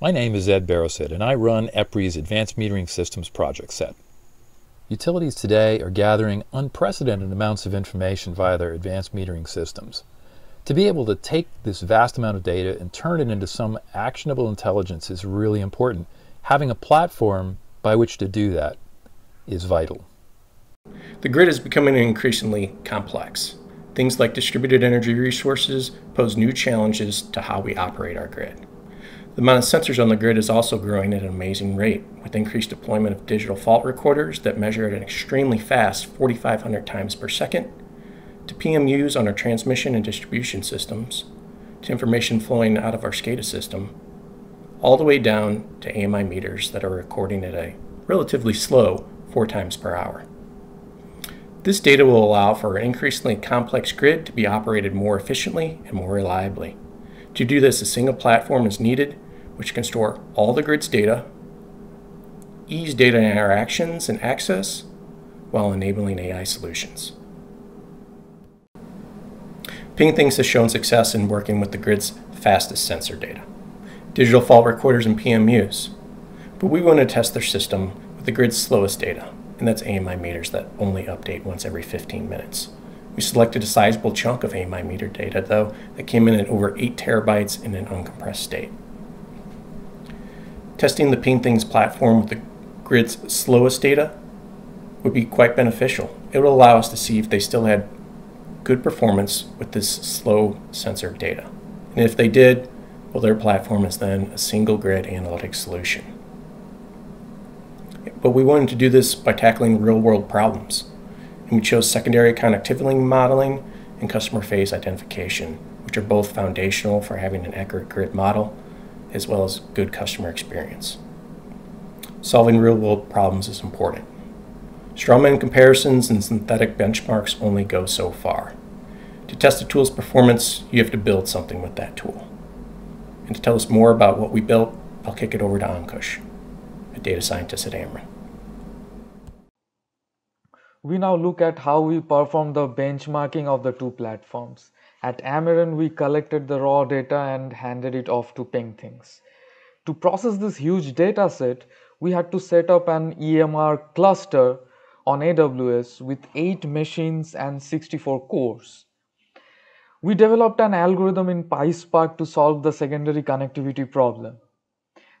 My name is Ed Beroset, and I run EPRI's Advanced Metering Systems project set. Utilities today are gathering unprecedented amounts of information via their advanced metering systems. To be able to take this vast amount of data and turn it into some actionable intelligence is really important. Having a platform by which to do that is vital. The grid is becoming increasingly complex. Things like distributed energy resources pose new challenges to how we operate our grid. The amount of sensors on the grid is also growing at an amazing rate, with increased deployment of digital fault recorders that measure at an extremely fast 4,500 times per second, to PMUs on our transmission and distribution systems, to information flowing out of our SCADA system, all the way down to AMI meters that are recording at a relatively slow 4 times per hour. This data will allow for an increasingly complex grid to be operated more efficiently and more reliably. To do this, a single platform is needed which can store all the grid's data, ease data interactions and access, while enabling AI solutions. Ping PingThings has shown success in working with the grid's fastest sensor data, digital fault recorders and PMUs, but we want to test their system with the grid's slowest data, and that's AMI meters that only update once every 15 minutes. We selected a sizable chunk of AMI meter data, though, that came in at over 8 terabytes in an uncompressed state. Testing the PingThings platform with the grid's slowest data would be quite beneficial. It would allow us to see if they still had good performance with this slow sensor data. And if they did, well, their platform is then a single grid analytics solution. But we wanted to do this by tackling real world problems. And we chose secondary connectivity modeling and customer phase identification, which are both foundational for having an accurate grid model as well as good customer experience. Solving real world problems is important. Strawman comparisons and synthetic benchmarks only go so far. To test a tool's performance, you have to build something with that tool. And to tell us more about what we built, I'll kick it over to Ankush, a data scientist at Ameren. We now look at how we perform the benchmarking of the two platforms. At Ameren, we collected the raw data and handed it off to PingThings. To process this huge data set, we had to set up an EMR cluster on AWS with 8 machines and 64 cores. We developed an algorithm in PySpark to solve the secondary connectivity problem.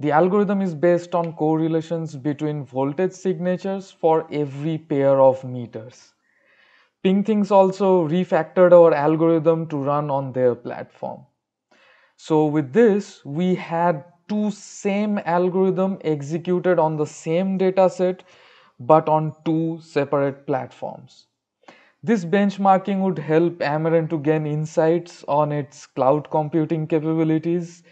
The algorithm is based on correlations between voltage signatures for every pair of meters. PingThings also refactored our algorithm to run on their platform. So with this, we had two same algorithm executed on the same dataset but on two separate platforms. This benchmarking would help Ameren to gain insights on its cloud computing capabilities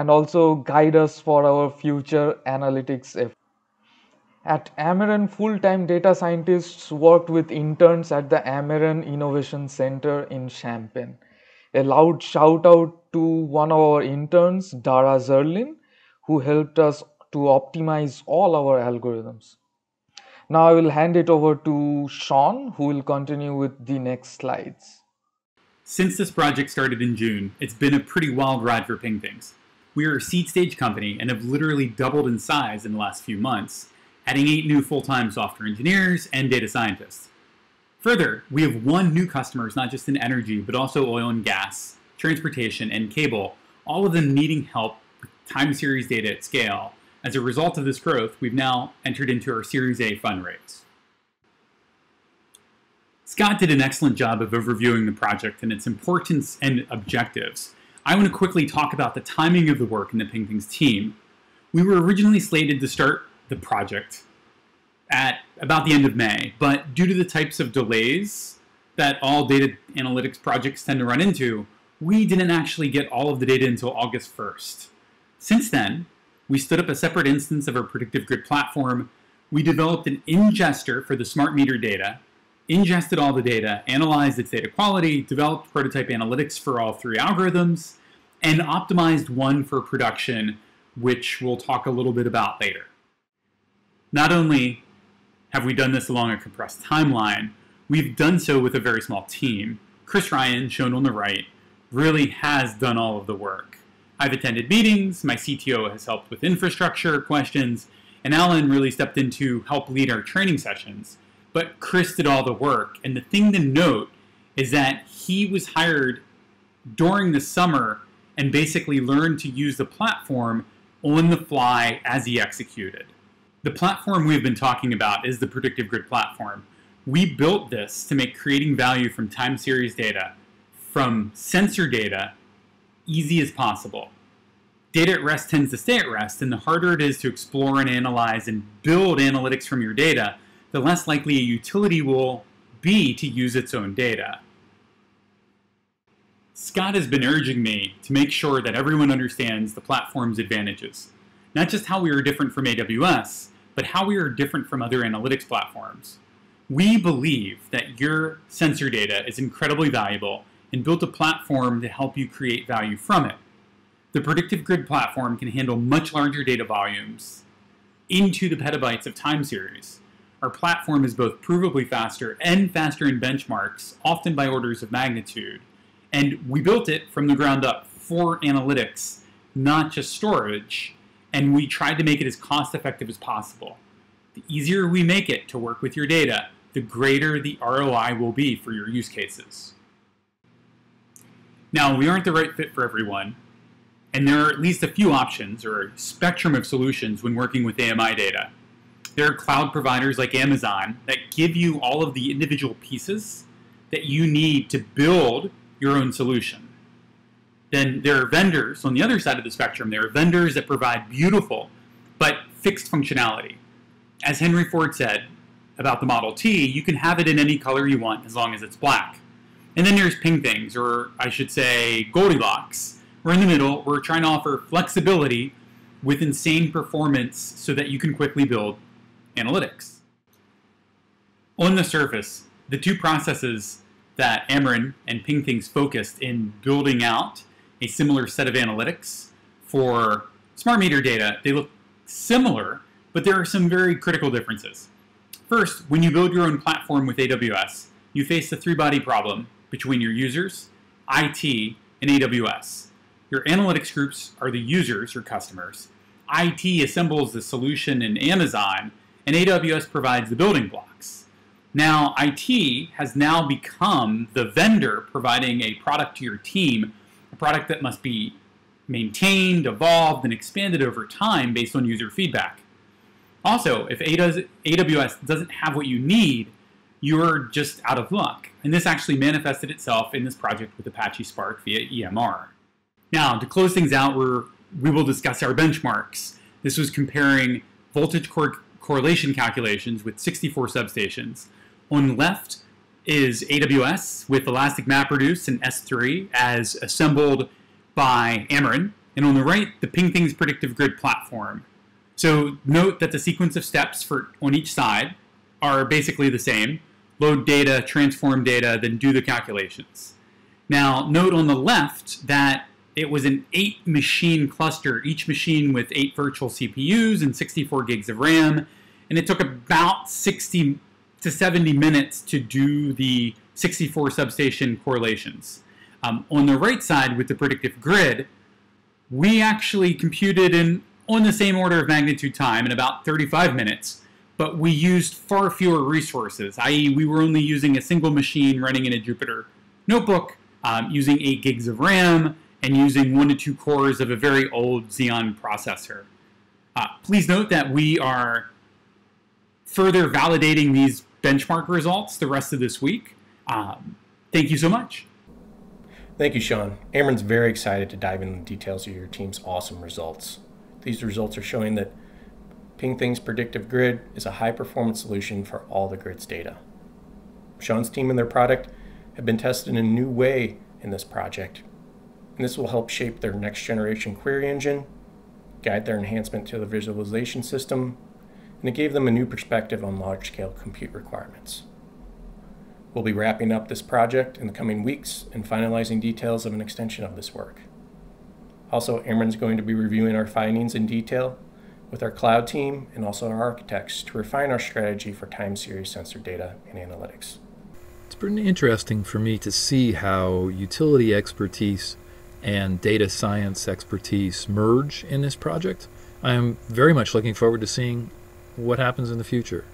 and also guide us for our future analytics efforts. At Ameren, full-time data scientists worked with interns at the Ameren Innovation Center in Champaign. A loud shout out to one of our interns, Dara Zerlin, who helped us to optimize all our algorithms. Now I will hand it over to Sean, who will continue with the next slides. Since this project started in June, it's been a pretty wild ride for PingThings. We are a seed stage company and have literally doubled in size in the last few months, adding eight new full-time software engineers and data scientists. Further, we have won new customers, not just in energy, but also oil and gas, transportation, and cable, all of them needing help with time series data at scale. As a result of this growth, we've now entered into our Series A fundraise. Scott did an excellent job of overviewing the project and its importance and objectives. I want to quickly talk about the timing of the work in the PingThings team. We were originally slated to start the project at about the end of May, but due to the types of delays that all data analytics projects tend to run into, we didn't actually get all of the data until August 1st. Since then, we stood up a separate instance of our predictive grid platform. We developed an ingester for the smart meter data, ingested all the data, analyzed its data quality, developed prototype analytics for all three algorithms, and optimized one for production, which we'll talk a little bit about later. Not only have we done this along a compressed timeline? We've done so with a very small team. Chris Ryan, shown on the right, really has done all of the work. I've attended meetings, my CTO has helped with infrastructure questions, and Alan really stepped in to help lead our training sessions. But Chris did all the work, and the thing to note is that he was hired during the summer and basically learned to use the platform on the fly as he executed. The platform we've been talking about is the Predictive Grid platform. We built this to make creating value from time series data, from sensor data, easy as possible. Data at rest tends to stay at rest, and the harder it is to explore and analyze and build analytics from your data, the less likely a utility will be to use its own data. Scott has been urging me to make sure that everyone understands the platform's advantages. Not just how we are different from AWS, but how we are different from other analytics platforms. We believe that your sensor data is incredibly valuable and built a platform to help you create value from it. The Predictive Grid platform can handle much larger data volumes into the petabytes of time series. Our platform is both provably faster and faster in benchmarks, often by orders of magnitude. And we built it from the ground up for analytics, not just storage. And we tried to make it as cost effective as possible. The easier we make it to work with your data, the greater the ROI will be for your use cases. Now, we aren't the right fit for everyone, and there are at least a few options or a spectrum of solutions when working with AMI data. There are cloud providers like Amazon that give you all of the individual pieces that you need to build your own solution. Then there are vendors on the other side of the spectrum. There are vendors that provide beautiful but fixed functionality. As Henry Ford said about the Model T, you can have it in any color you want as long as it's black. And then there's Ping Things, or I should say Goldilocks. We're in the middle. We're trying to offer flexibility with insane performance so that you can quickly build analytics. On the surface, the two processes that Ameren and PingThings focused in building out a similar set of analytics for smart meter data, they look similar, but there are some very critical differences. First, when you build your own platform with AWS, you face the three-body problem between your users, IT, and AWS. Your analytics groups are the users or customers. IT assembles the solution in Amazon, and AWS provides the building blocks. Now, IT has now become the vendor providing a product to your team, a product that must be maintained, evolved, and expanded over time based on user feedback. Also, if AWS doesn't have what you need, you're just out of luck. And this actually manifested itself in this project with Apache Spark via EMR. Now, to close things out, we're, we will discuss our benchmarks. This was comparing voltage cor correlation calculations with 64 substations. On the left is AWS with Elastic MapReduce and S3 as assembled by Ameren. And on the right, the PingThings Predictive Grid platform. So note that the sequence of steps for on each side are basically the same load data, transform data, then do the calculations. Now, note on the left that it was an eight machine cluster, each machine with eight virtual CPUs and 64 gigs of RAM, and it took about 60 to 70 minutes to do the 64 substation correlations. Um, on the right side with the predictive grid, we actually computed in on the same order of magnitude time in about 35 minutes but we used far fewer resources, i.e. we were only using a single machine running in a Jupyter notebook, um, using 8 gigs of RAM, and using one to two cores of a very old Xeon processor. Uh, please note that we are further validating these benchmark results the rest of this week. Um, thank you so much. Thank you, Sean. Ameren's very excited to dive into the details of your team's awesome results. These results are showing that PingThings Predictive Grid is a high performance solution for all the grid's data. Sean's team and their product have been tested in a new way in this project, and this will help shape their next generation query engine, guide their enhancement to the visualization system, and it gave them a new perspective on large scale compute requirements. We'll be wrapping up this project in the coming weeks and finalizing details of an extension of this work. Also, Ameren's going to be reviewing our findings in detail with our cloud team and also our architects to refine our strategy for time series sensor data and analytics. It's pretty interesting for me to see how utility expertise and data science expertise merge in this project. I am very much looking forward to seeing what happens in the future.